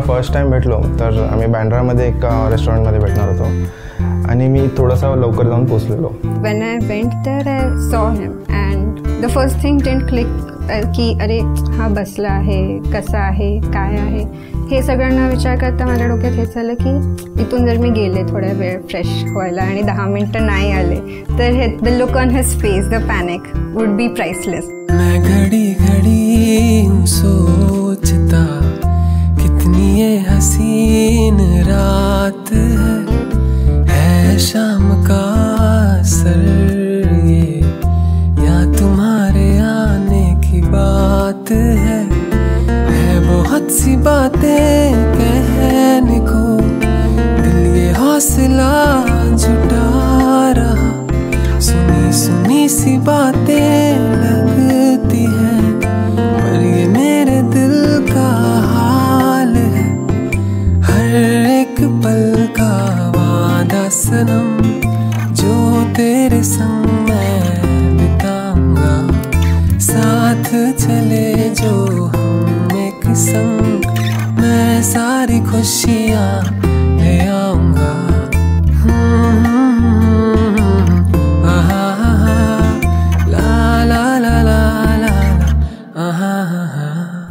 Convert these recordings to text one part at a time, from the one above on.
First time भेटलो तर आम्ही बँड्रामध्ये एक रेस्टॉरंटमध्ये भेटणार होतो. आणि मी थोडासा लवकर जाऊन पोचलेलो I went there, I saw him, and the first thing didn't click uh, की अरे हा बसला आहे कसा आहे काय आहे? हे सगळ्यांना विचार करता माझ्या डोक्यात हे झालं की इथून जर मी गेले थोड्या वेळ फ्रेश व्हायला आणि दहा मिनटं नाही आले तर हे the look on his face the panic would be priceless घड़ी घड़ी ये हसीन रात है है शाम का असर ये। या तुम्हारे आने की बात है है बहुत सी बातें कहने को। दिल ये हौसला जुटा रहा सुनी सुनी सी बातें तेरे संग मैं बिताऊँगा। साथ चले जो हम एक संग। मैं सारी खुशियाँ ले आऊँगा।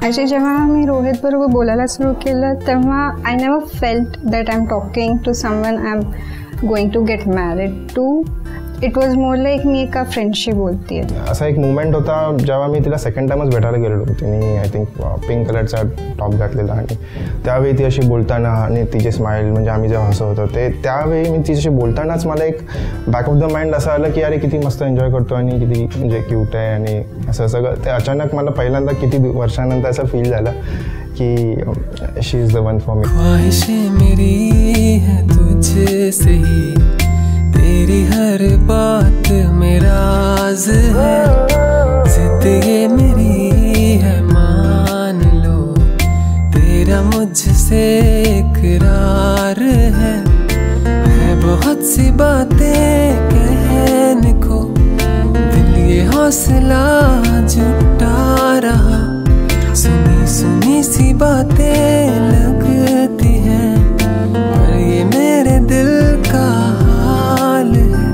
असे जेव्हा मी रोहित बरोबर बोलायला सुरू केलं तेव्हा I never felt that I am talking to someone I am going to get married to it was more like me एका फ्रेंडशी बोलते असा एक मुवमेंट होता जेव्हा मी तिला सेकंड टाइमच भेटायला गेलेलो. तिने आय थिंक पिंक कलरचा टॉप घातलेला आणि त्यावेळी ती अशी बोलताना आणि तिचे स्माईल म्हणजे आम्ही जेव्हा हसत होतो ते त्यावेळी मी तिच्याशी बोलतानाच मला एक बॅक ऑफ द माइंड असं आलं की अरे किती मस्त एन्जॉय करतो आणि किती म्हणजे क्यूट आहे आणि असं सगळं. ते अचानक मला पहिल्यांदा किती वर्षानंतर असं फील झालं. की she is the one for me ख्वाहिशें मेरी है तुझसे ही। तेरी हर बात मेरा राज है। जिद ये मेरी है, मान लो। तेरा मुझसे इकरार है। है बहुत सी बातें कहने को। दिल ये हौसला जुटा रहा। सुनी सुनी सी बातें लगती हैं, पर ये मेरे दिल का हाल है।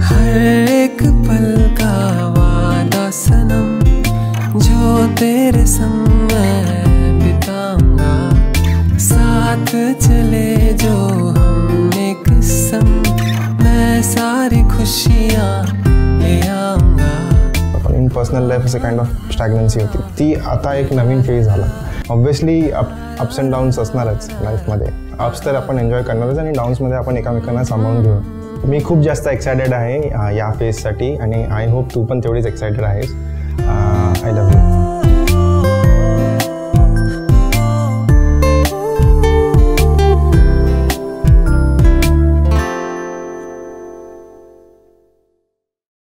हर एक पल का वादा सनम, जो तेरे संग बिताऊँगा। साथ चले जो हम एक संग मैं सारी खुशियाँ ले इन पर्सनल लाईफ असं काइंड ऑफ स्टॅग्नन्सी होती. ती आता एक नवीन फेज झाला. Obviously up ups and downs असणारच लाईफमध्ये अप्स तर आपण एन्जॉय करणारच आणि डाऊन्समध्ये आपण एकामेकांना सांभाळून घेऊ. मी खूप जास्त एक्सायटेड आहे या फेजसाठी आणि आय होप तू पण तेवढीच एक्सायटेड आहेस. I love you